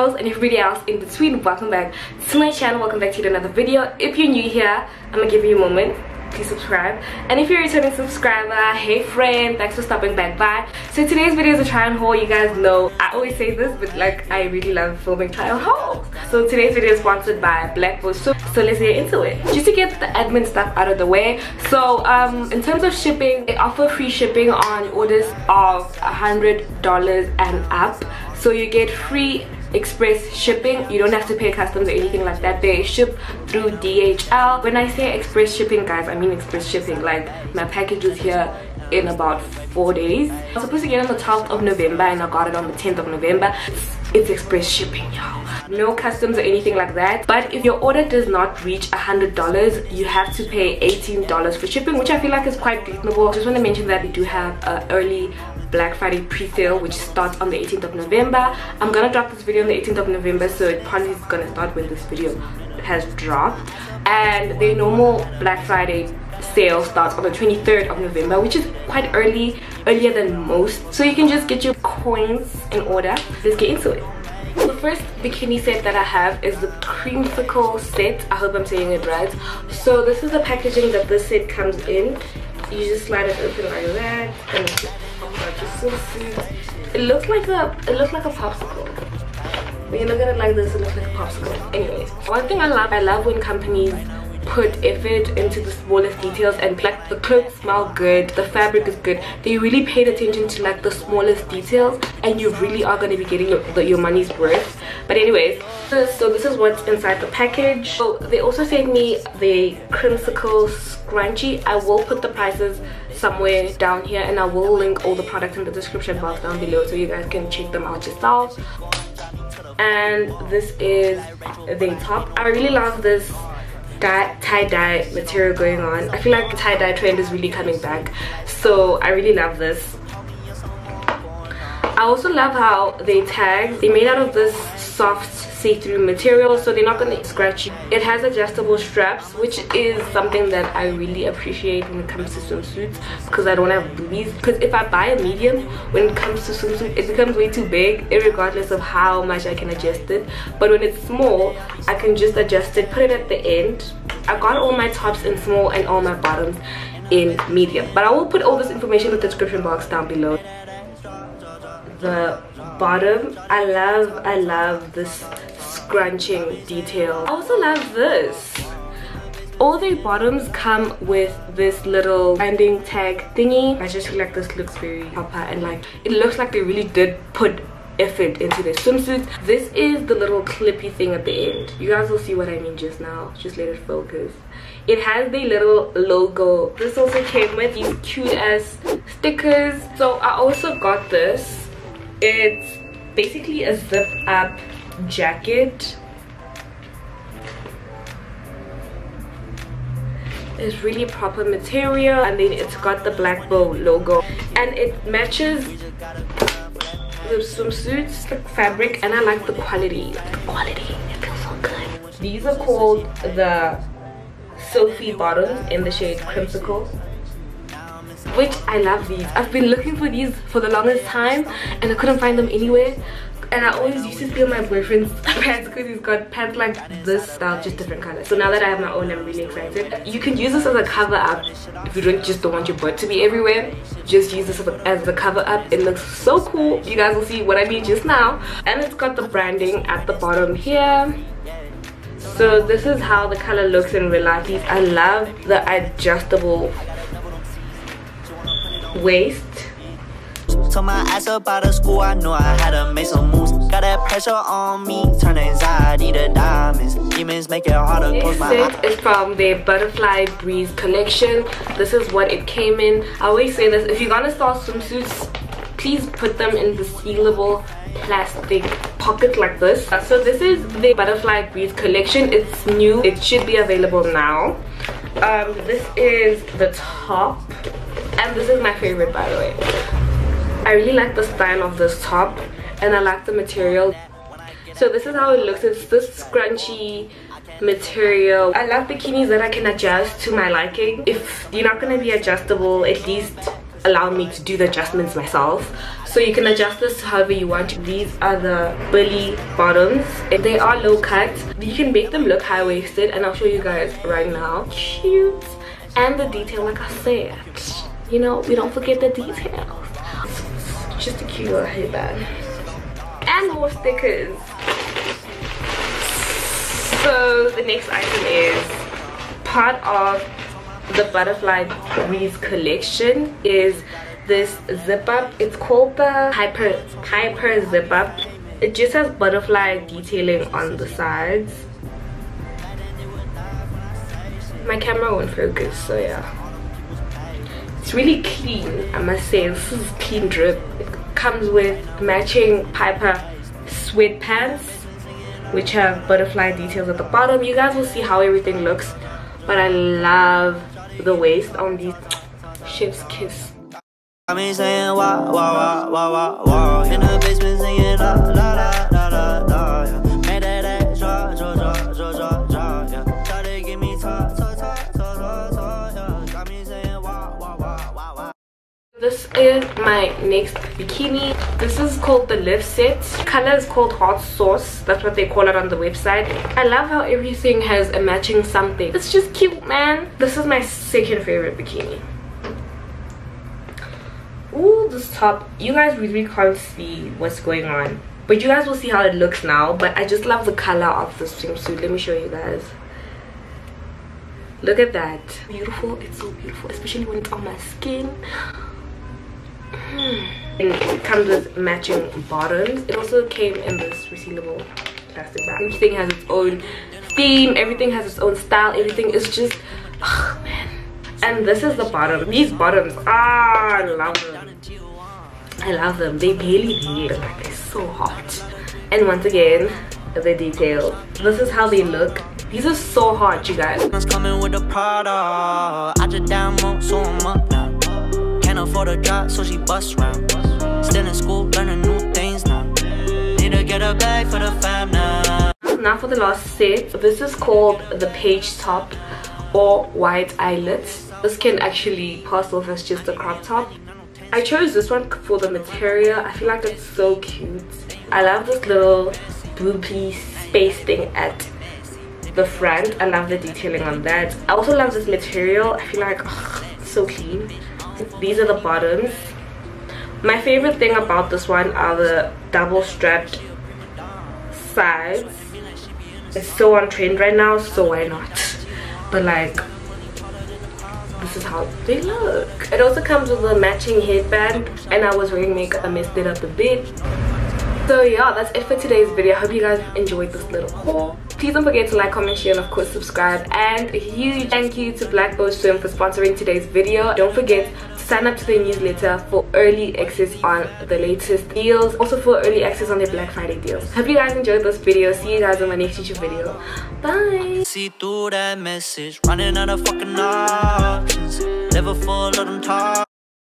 girls and everybody else in between. Welcome back to my channel. Welcome back to another video. If you're new here i'm gonna give you a moment. Please subscribe. And if you're a returning subscriber hey friend thanks for stopping back by. So today's video is a try on haul. You guys know i always say this but like i really love filming try on hauls. So today's video is sponsored by black so, so let's get into it. Just to get the admin stuff out of the way. So um in terms of shipping they offer free shipping on orders of a hundred dollars and up. So you get free express shipping. You don't have to pay customs or anything like that. They ship through dhl when i say express shipping guys i mean express shipping. Like my package was here in about four days. I was supposed to get it on the 12th of november and i got it on the 10th of november. It's express shipping y'all. No customs or anything like that. But if your order does not reach a hundred dollars you have to pay 18 dollars for shipping which i feel like is quite reasonable. Just want to mention that we do have early black friday pre-sale which starts on the 18th of november i'm gonna drop this video on the 18th of november so it probably is gonna start when this video has dropped and the normal black friday sale starts on the 23rd of november which is quite early earlier than most so you can just get your coins in order let's get into it the first bikini set that I have is the creamsicle set. I hope I'm saying it right. So this is the packaging that this set comes in. You just slide it open like that and it looks like a it looks like a popsicle. When you look at it like this, it looks like a popsicle. Anyways, one thing I love, I love when companies put effort into the smallest details and like the clothes smell good the fabric is good they really paid attention to like the smallest details and you really are going to be getting your, the, your money's worth. But anyways so this is what's inside the package. So they also sent me the creamsicle scrunchie. I will put the prices somewhere down here and i will link all the products in the description box down below so you guys can check them out yourself. And this is the top. I really love this tie-dye material going on. I feel like the tie-dye trend is really coming back. So i really love this. I also love how they tag they made out of this soft see-through material so they're not going to scratch you. It has adjustable straps which is something that i really appreciate when it comes to swimsuits because i don't have boobies. Because if i buy a medium when it comes to swimsuit it becomes way too big regardless of how much i can adjust it. But when it's small i can just adjust it put it at the end. I got all my tops in small and all my bottoms in medium. But i will put all this information in the description box down below. The bottom i love i love this scrunching detail. I also love this. All the bottoms come with this little branding tag thingy. I just feel like this looks very proper and like it looks like they really did put effort into their swimsuits. This is the little clippy thing at the end. You guys will see what I mean just now. Just let it focus. It has the little logo. This also came with these cute ass stickers. So I also got this. It's basically a zip up jacket. It's really proper material and then it's got the Blackbough logo. And it matches the swimsuits the fabric and i like the quality. The quality. It feels so good. These are called the sophie bottoms in the shade creamsicle which i love these. I've been looking for these for the longest time and i couldn't find them anywhere. And I always used to steal my boyfriend's pants because he's got pants like this style just different colors. So now that I have my own I'm really excited. You can use this as a cover up if you don't just don't want your butt to be everywhere. Just use this as the cover up. It looks so cool. You guys will see what I mean just now. And it's got the branding at the bottom here. So this is how the color looks in real life. I love the adjustable waist Told my ass up out of school, I knew I had to make some moves. Got that pressure on me, turn anxiety to diamonds. Demons make it harder close my eyes. This is from the Butterfly Breeze collection. This is what it came in. I always say this, if you're gonna start swimsuits, please put them in the sealable plastic pocket like this. So this is the Butterfly Breeze collection. It's new. It should be available now. Um, this is the top and this is my favorite by the way I really like the style of this top and I like the material. So this is how it looks. It's this scrunchy material. I love bikinis that I can adjust to my liking. If you're not going to be adjustable, at least allow me to do the adjustments myself. So you can adjust this however you want. These are the Billie bottoms. They are low cut you can make them look high-waisted and i'll show you guys right now. Cute. And the detail like i said. You know we don't forget the details. Just a cute little headband. And more stickers. So the next item is part of the butterfly breeze collection is this zip up. It's called the hyper Piper zip up. It just has butterfly detailing on the sides. My camera won't focus so yeah. It's really clean i must say. This is clean drip. It comes with matching piper sweatpants which have butterfly details at the bottom. You guys will see how everything looks but i love the waist on these chef's kiss. I mean saying in the basement singing la is my next bikini. This is called the Liv set. Color is called hot sauce. That's what they call it on the website. I love how everything has a matching something. It's just cute, man. This is my second favorite bikini. Ooh, this top. You guys really can't see what's going on. But you guys will see how it looks now. But I just love the color of this swimsuit. Let me show you guys. Look at that. Beautiful. It's so beautiful. Especially when it's on my skin. It comes with matching bottoms. It also came in this resealable plastic bag. Everything has its own theme. Everything has its own style. Everything is just... Oh, man. And this is the bottom. These bottoms ah i love them. I love them. They barely heal like they're so hot. And once again the detail this is how they look. These are so hot you guys can't afford a drop so she bust round. Still in school learning new things now. Need to get a bag for the fam now. Now for the last set. This is called the Paige top or white eyelets. This can actually pass off as just a crop top. I chose this one for the material. I feel like it's so cute. I love this little boopy space thing at the front. I love the detailing on that. I also love this material. I feel like ugh, so clean these are the bottoms. My favorite thing about this one are the double strapped sides. It's so on trend right now so why not? But like this is how they look. It also comes with a matching headband and i was wearing makeup i messed it up a bit. So yeah that's it for today's video. I hope you guys enjoyed this little haul. Please don't forget to like comment share and of course subscribe. And a huge thank you to black swim for sponsoring today's video. Don't forget sign up to the newsletter for early access on the latest deals also for early access on their black friday deals. Hope you guys enjoyed this video. See you guys in my next youtube video. Bye! See through that message running out of fucking options. Never full of them talk